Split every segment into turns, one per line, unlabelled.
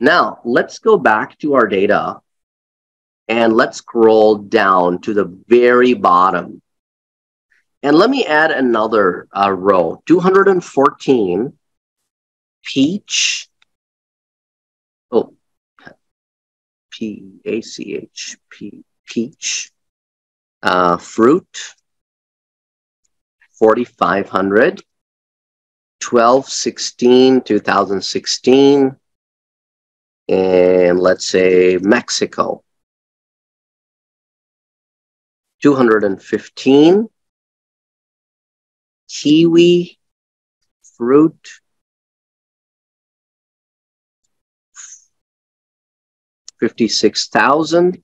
Now, let's go back to our data and let's scroll down to the very bottom. And let me add another uh, row, 214, peach, oh, P-A-C-H, P, peach, uh, fruit, 4,500, 12, 16, 2016, and let's say Mexico. 215 kiwi fruit Fifty-six thousand,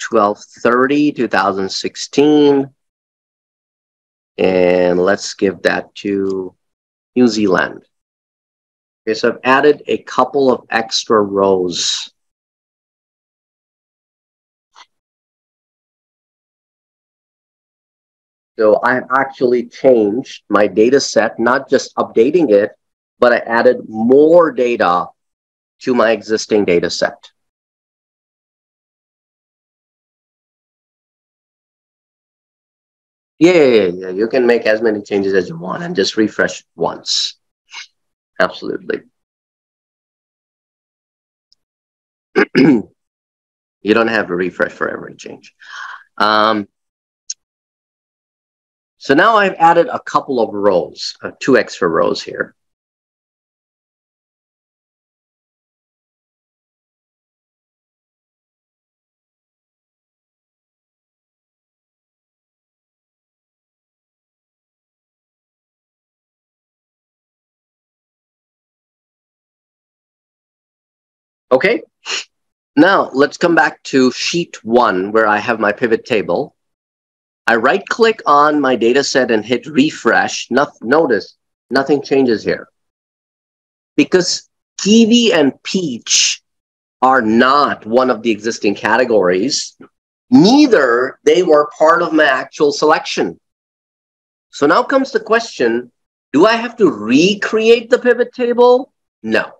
twelve thirty, two thousand sixteen, and let's give that to New Zealand. Okay, so I've added a couple of extra rows. So I've actually changed my data set, not just updating it, but I added more data to my existing data set. Yeah, yeah, yeah, you can make as many changes as you want and just refresh once. Absolutely. you don't have to refresh for every change. Um, so now I've added a couple of rows, uh, two extra rows here. Okay, now let's come back to sheet one where I have my pivot table. I right click on my data set and hit refresh. No notice nothing changes here. Because kiwi and peach are not one of the existing categories, neither they were part of my actual selection. So now comes the question, do I have to recreate the pivot table? No.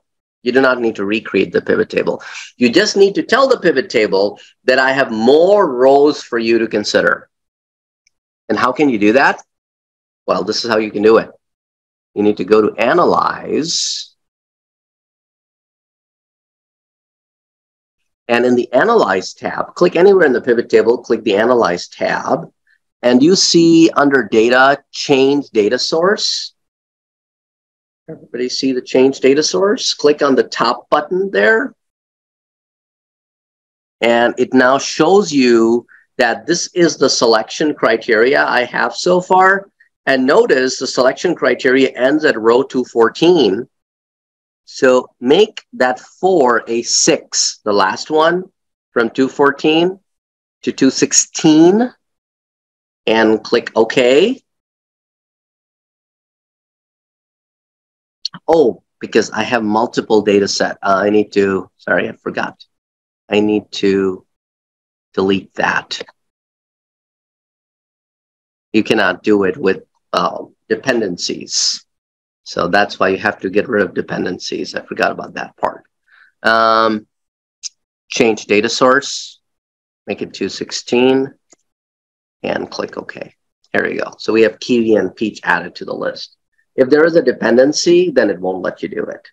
You do not need to recreate the pivot table. You just need to tell the pivot table that I have more rows for you to consider. And how can you do that? Well, this is how you can do it. You need to go to Analyze. And in the Analyze tab, click anywhere in the pivot table, click the Analyze tab, and you see under Data, Change Data Source. Everybody see the change data source? Click on the top button there. And it now shows you that this is the selection criteria I have so far. And notice the selection criteria ends at row 214. So make that four a six, the last one from 214 to 216 and click OK. Oh, because I have multiple data set. Uh, I need to, sorry, I forgot. I need to delete that. You cannot do it with uh, dependencies. So that's why you have to get rid of dependencies. I forgot about that part. Um, change data source, make it 216, and click OK. There you go. So we have Kiwi and Peach added to the list. If there is a dependency, then it won't let you do it.